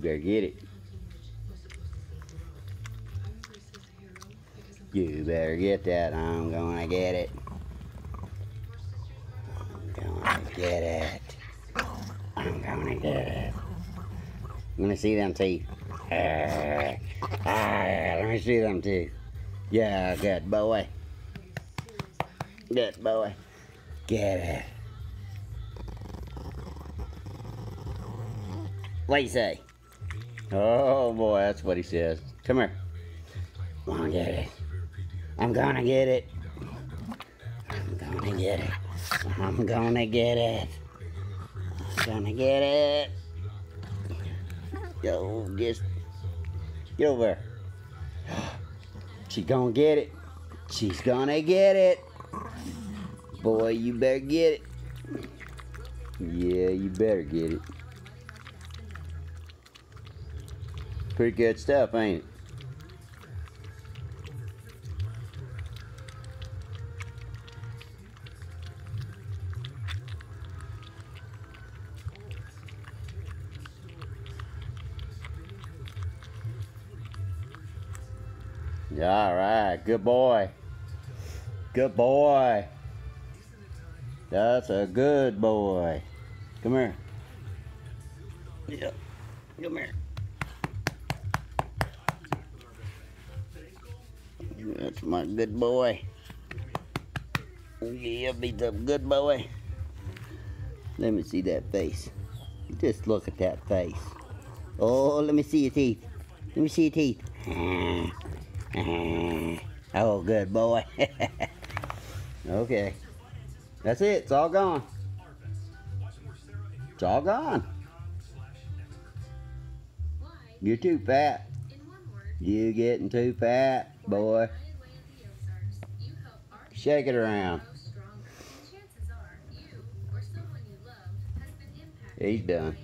better get it. You better get that. I'm gonna get it. I'm gonna get it. I'm gonna get it. I'm gonna see them teeth. Ah, let me see them teeth. Yeah, good boy. Good boy. Get it. What do you say? Oh boy, that's what he says. Come here. I'm gonna get it. I'm gonna get it. I'm gonna get it. I'm gonna get it. I'm gonna get it. Yo, just get over there. She gonna get it. She's gonna get it. Boy, you better get it. Yeah, you better get it. Pretty good stuff, ain't it? All right, good boy. Good boy. That's a good boy. Come here. Yep. Come here. That's my good boy. Yeah, he's a good boy. Let me see that face. Just look at that face. Oh, let me see your teeth. Let me see your teeth. oh, good boy. okay. That's it. It's all gone. It's all gone. You're too fat. You getting too fat, boy. Shake it around. He's done.